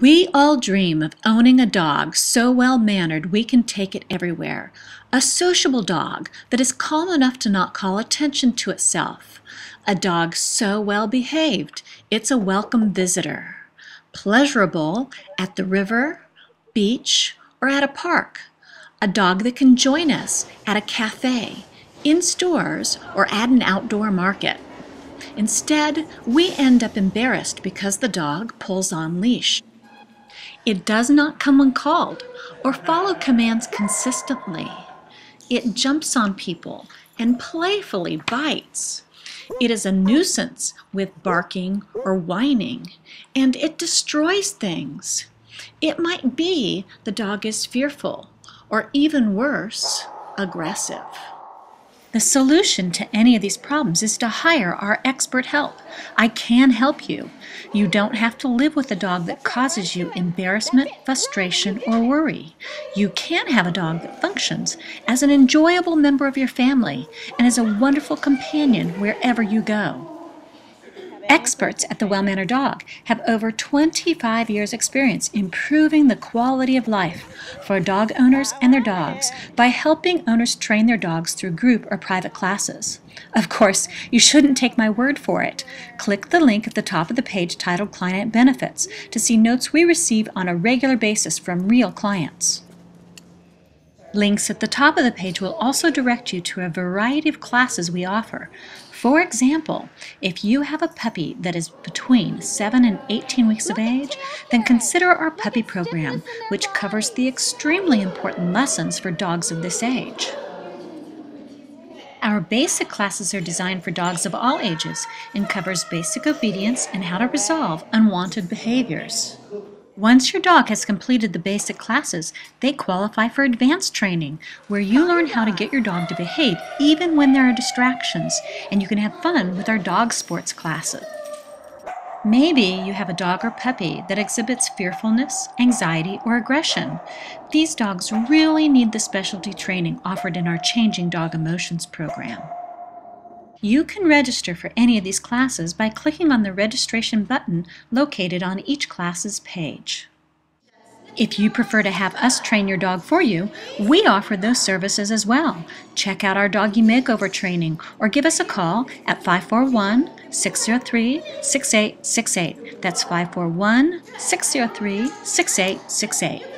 We all dream of owning a dog so well mannered we can take it everywhere. A sociable dog that is calm enough to not call attention to itself. A dog so well behaved it's a welcome visitor. Pleasurable at the river, beach, or at a park. A dog that can join us at a cafe, in stores, or at an outdoor market. Instead, we end up embarrassed because the dog pulls on leash. It does not come when called or follow commands consistently. It jumps on people and playfully bites. It is a nuisance with barking or whining, and it destroys things. It might be the dog is fearful, or even worse, aggressive. The solution to any of these problems is to hire our expert help. I can help you. You don't have to live with a dog that causes you embarrassment, frustration, or worry. You can have a dog that functions as an enjoyable member of your family and as a wonderful companion wherever you go. Experts at the Well Mannered Dog have over 25 years' experience improving the quality of life for dog owners and their dogs by helping owners train their dogs through group or private classes. Of course, you shouldn't take my word for it. Click the link at the top of the page titled Client Benefits to see notes we receive on a regular basis from real clients. Links at the top of the page will also direct you to a variety of classes we offer. For example, if you have a puppy that is between 7 and 18 weeks of age, then consider our puppy program, which covers the extremely important lessons for dogs of this age. Our basic classes are designed for dogs of all ages and covers basic obedience and how to resolve unwanted behaviors. Once your dog has completed the basic classes, they qualify for advanced training, where you learn how to get your dog to behave even when there are distractions, and you can have fun with our dog sports classes. Maybe you have a dog or puppy that exhibits fearfulness, anxiety, or aggression. These dogs really need the specialty training offered in our Changing Dog Emotions program. You can register for any of these classes by clicking on the registration button located on each class's page. If you prefer to have us train your dog for you, we offer those services as well. Check out our doggy makeover training or give us a call at 541 603 6868. That's 541 603 6868.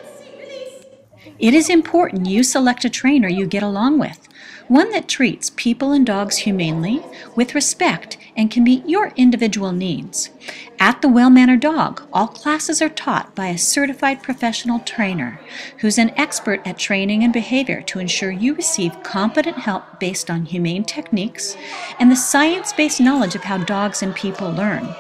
It is important you select a trainer you get along with one that treats people and dogs humanely, with respect, and can meet your individual needs. At the Well Mannered Dog, all classes are taught by a certified professional trainer who's an expert at training and behavior to ensure you receive competent help based on humane techniques and the science based knowledge of how dogs and people learn.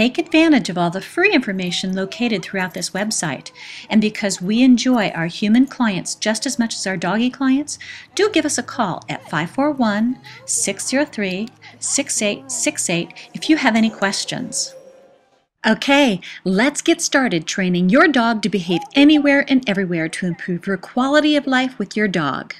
Take advantage of all the free information located throughout this website. And because we enjoy our human clients just as much as our doggy clients, do give us a call at 541 603 6868 if you have any questions. Okay, let's get started training your dog to behave anywhere and everywhere to improve your quality of life with your dog.